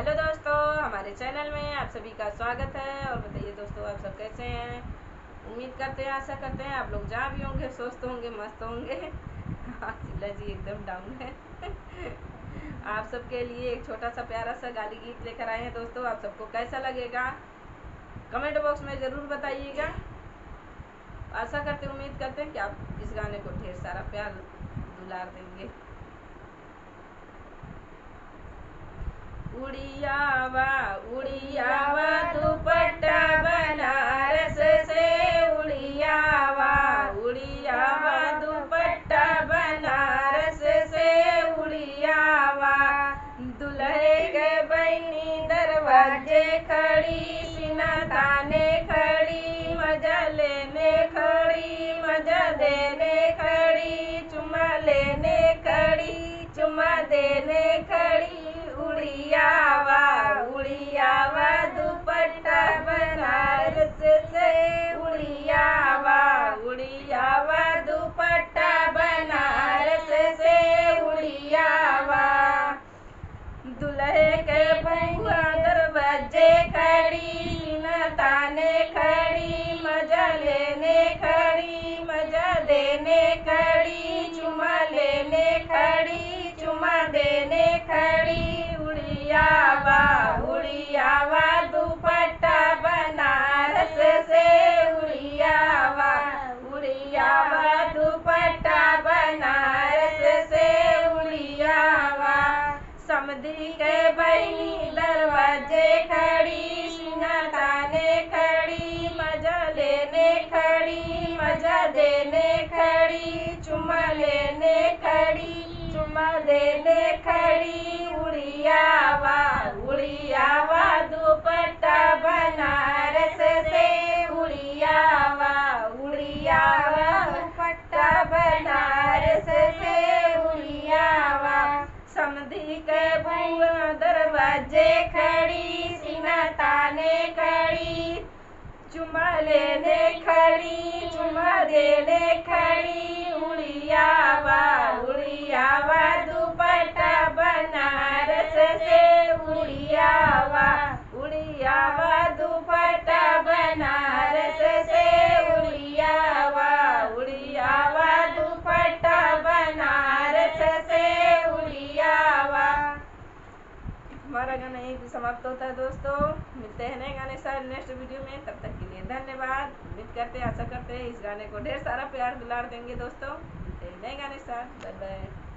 Hello दोस्तों, हमारे channel में आप सभी का स्वागत है और बताइए दोस्तों, आप सब कैसे हैं? उम्मीद करते हैं, आशा करते हैं आप लोग जहाँ भी होंगे, स्वस्थ होंगे, मस्त होंगे। हाँ जी एकदम डाउन है। आप सबके लिए एक छोटा सा प्यारा सा गाली गीत लेकर आए हैं दोस्तों, आप सबको कैसा लगेगा? कमेंट बॉक्स में ज़रूर बताइएगा। आशा करते, उम्मीद करते हैं कि आप इस गाने को ढेर सारा प्यार दुलार देंगे। उड़ियावा उड़ियावा, दुपट्टा बनारस से उड़ियावा। उड़ियावा, दुपट्टा बनारस से उड़ियावा। दुल्हे के बहनी दरवाजे खड़ी सिना ताने खड़ी, मज़ा लेने खड़ी, मज़ा देने खड़ी चुमा लेने खड़ी चुमा देने खड़ी। उड़ियावा उड़ियावा, दुपट्टा बनारस से उड़ियावा उड़ियावा, दुपट्टा बनारस से उड़ियावा। दुल्हे के बउआ दरवाजे खड़ी ताने खड़ी, मज़ा लेने खड़ी, मज़ा देने खड़ी, चुमा लेने खड़ी, चुमा देने समधी के बहनी दरवाजे खड़ी सिंगा ताने खड़ी, मज़ा लेने खड़ी, मज़ा देने खड़ी, चुमा लेने खड़ी। दरवाजे खड़ी सीना ताने खड़ी। चुमा लेने खड़ी चुमा देने खड़ी। गाना नहीं समाप्त होता है दोस्तों। मिलते हैं नए गाने साथ नेक्स्ट वीडियो में। तब तक के लिए धन्यवाद। उम्मीद करते हैं, आशा करते हैं इस गाने को ढेर सारा प्यार दुलार देंगे दोस्तों। मिलते हैं नए गाने साथ। Bye bye